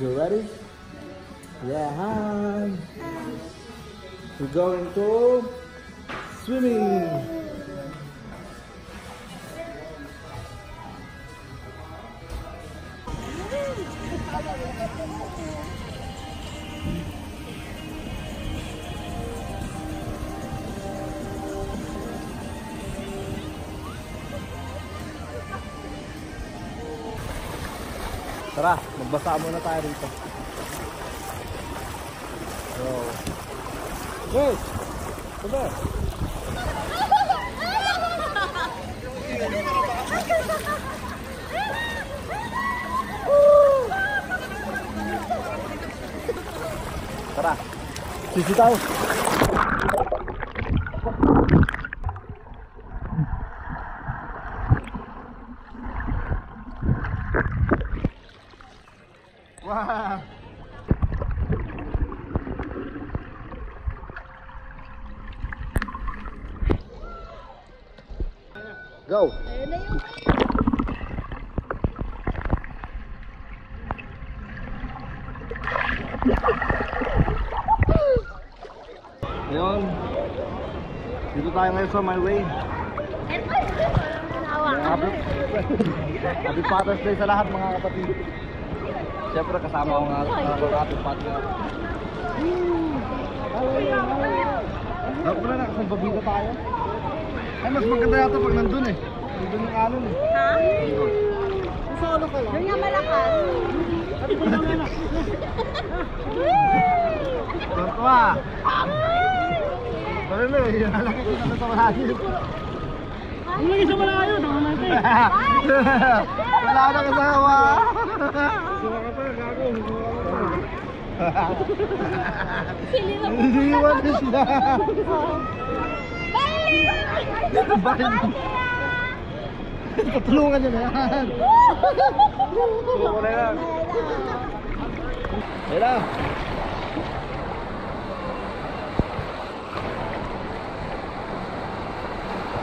You ready? Yeah, hi. We're going to swimming. Tara, magbasa muna tayo dito. So, Guys, Diba? Tara. Sisitaw. Wow. Go. Ayun na. Ngayon, dito tayo ngayon sa my way. Happy, happy Father's Day sa lahat mga kapatid. Siyempre kasama ko nga ang happy Father's Day. Ako na lang, kung babida tayo. Ay, mas maganda yata pag nandun eh. Nandun yung alon eh. Ha? Solo ka lang. Doon nga malakas. Tontua! Ano na eh, nalaki ko na sa malayo. Ang lagi sa malayo, nakamatay. Wala na kasama. Suka ka pa, gago. Sili na po. Iniwan na siya. Bye! Bakit? Patulungan niyo na yan. Suka na yan.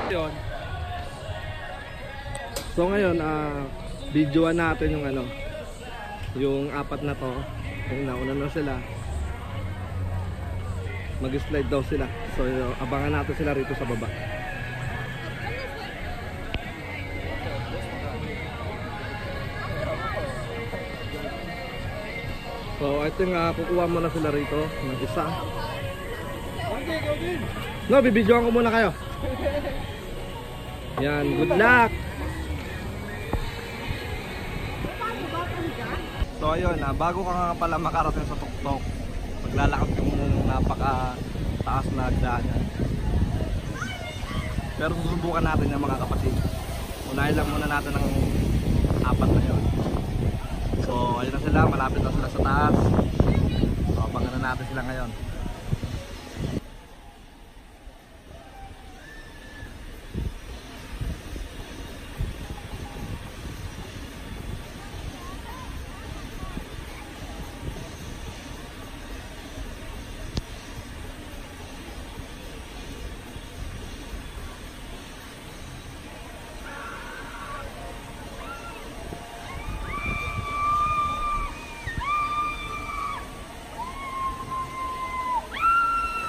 Yun. So ngayon, ah, videoan natin yung ano, yung apat na to. Yung nauna na sila. Mag-slide daw sila. So abangan natin sila rito sa baba. So I think ah, kukuha muna sila rito ng isa. No, bibidyoan ko muna kayo. Yan, good luck! So ayun, ah, bago ka nga pala makarating sa tuktok, maglalakad ka muna napaka taas na daanan. Pero susubukan natin yung mga kapatid. Unahin lang muna natin ang apat na yun. Sila, malapit na sila sa taas. So abangan na natin sila ngayon.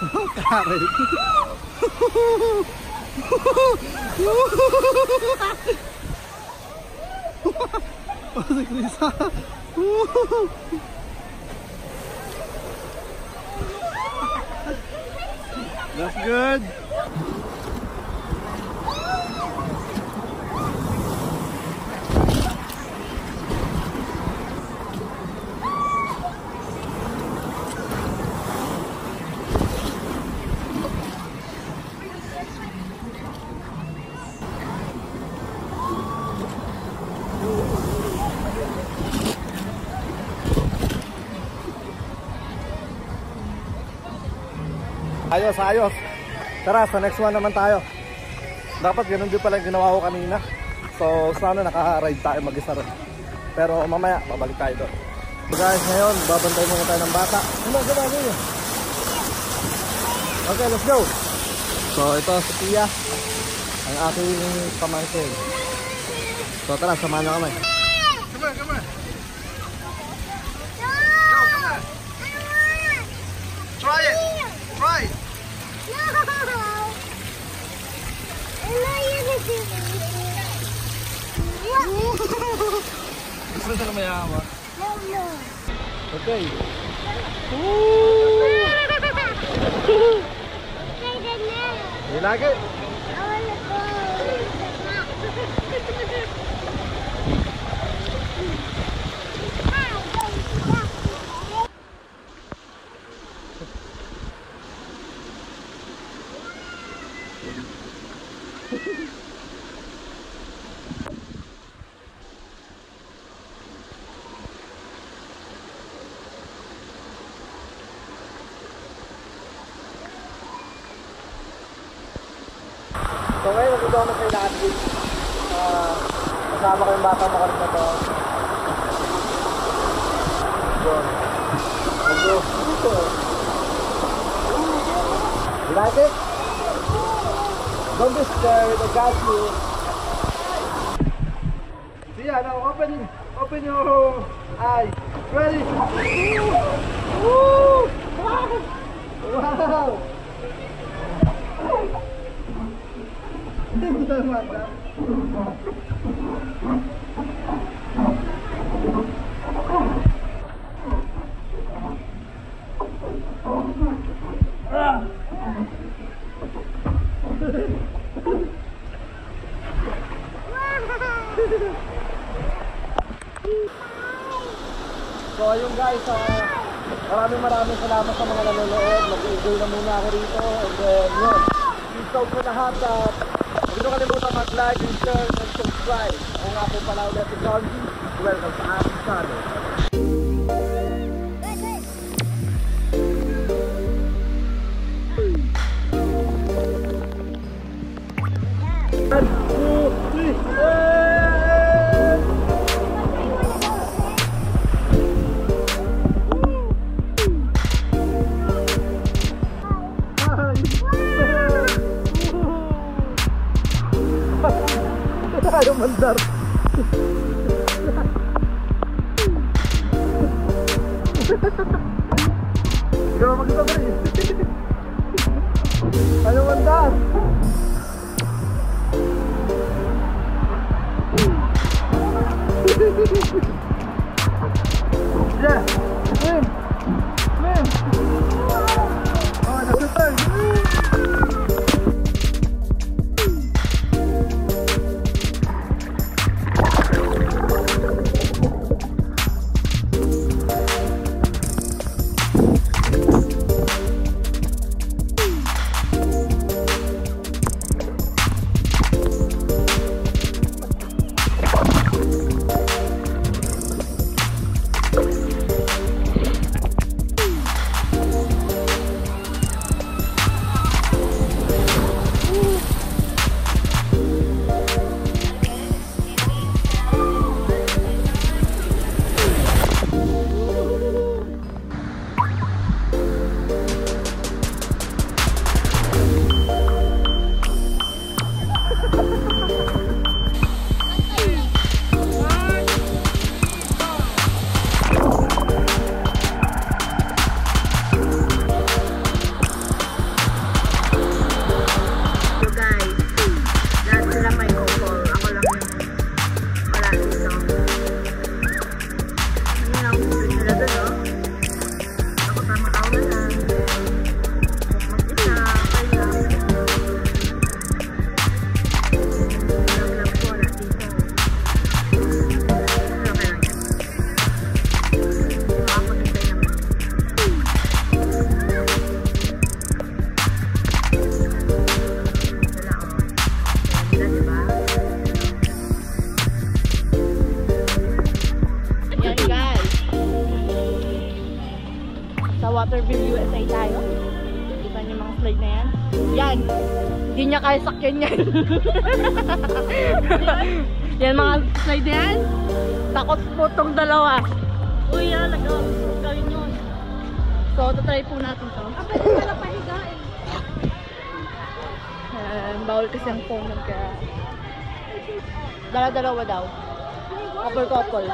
Karen. Oh, si Krisa. That's good. Ayos, ayos. Tara, sa next one naman tayo. Dapat ganun din pala ginawa ko kanina. So, sana naka-ride tayo mag-isa. Pero mamaya, babalik tayo doon. So guys, ngayon, babantay muna tayo ng bata. Ano, gano'n yun? Okay, let's go. So, ito si Tia. Ang aking pamangkin. So, tara, samahan nyo kami. Come on, come on. Okay. You like it? So ngayon, nandito ako kay Nati. Uh, kasama ko yung bata mo kanina to. Yun. Medyo, dito. You like it? Don't be scared, I got you. See, now open, open your eyes. Ready? Woo! Wow! Mata. So ayun guys, uh, maraming maraming salamat sa mga nanonood. Mag-enjoy na muna ako rito. And then yun, peace out sa lahat. Uh, Huwag niyo kalimutan mag-like, and share, and subscribe. Ako nga po pala ulit si John. Welcome sa aking channel. Ikaw ang magkita rin. Ya, ano man daan? Yeah! Swim! Swim! Oh, that's a! Swim! Niya kaya sakyan yan. yan mga slide yan. Takot po tong dalawa. Uy, yan. Nagkawin yun. So, tatry po natin to. Ah, pwede pala pahigain. Um, bawal kasi ang phone ng kaya. Dala-dalawa daw. Couple-couple.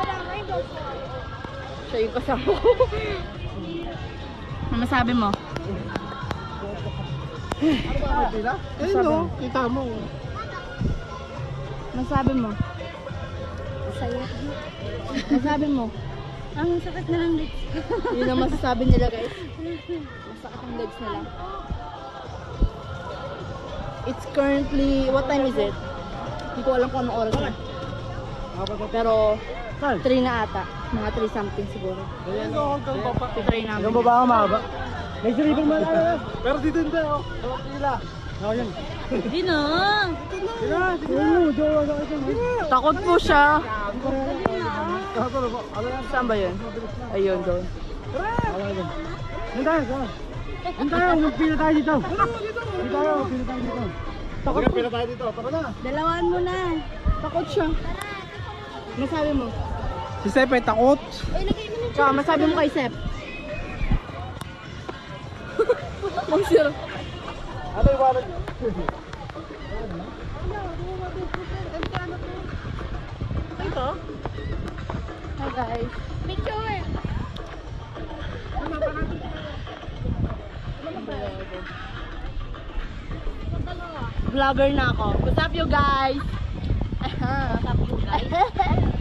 Siya yung kasama ko. ano masabi mo? Pila? Ayun no, kita mo. Masabi mo? Masaya. Masabi mo? Ang sakit na lang legs. Yun ang masasabi nila guys. Masakit ang legs nila. It's currently, what time is it? Hindi ko alam kung anong oras na. Pero, 3 na ata. Mga 3 something siguro. Si 3 namin. Yung baba mahaba. May silipin mo na. Pero dito hindi oh. Tawag nila. Ako yan. Hindi na. Ano, jowa sa ito. Takot po siya. Na. Ano? Saan ba yun? Ayun, doon. Ano? Doon tayo. Doon tayo, magpila tayo dito. Doon tayo, magpila tayo dito. Takot po. Pila tayo dito. Tara na. Dalawaan mo na. Takot siya. Masabi mo? Si Sepe takot. Tsaka masabi mo kay Sep. Mang sir. Ano yung wallet? Ito? Hi guys. Picture! Vlogger na ako. What's up you guys? What's up you guys?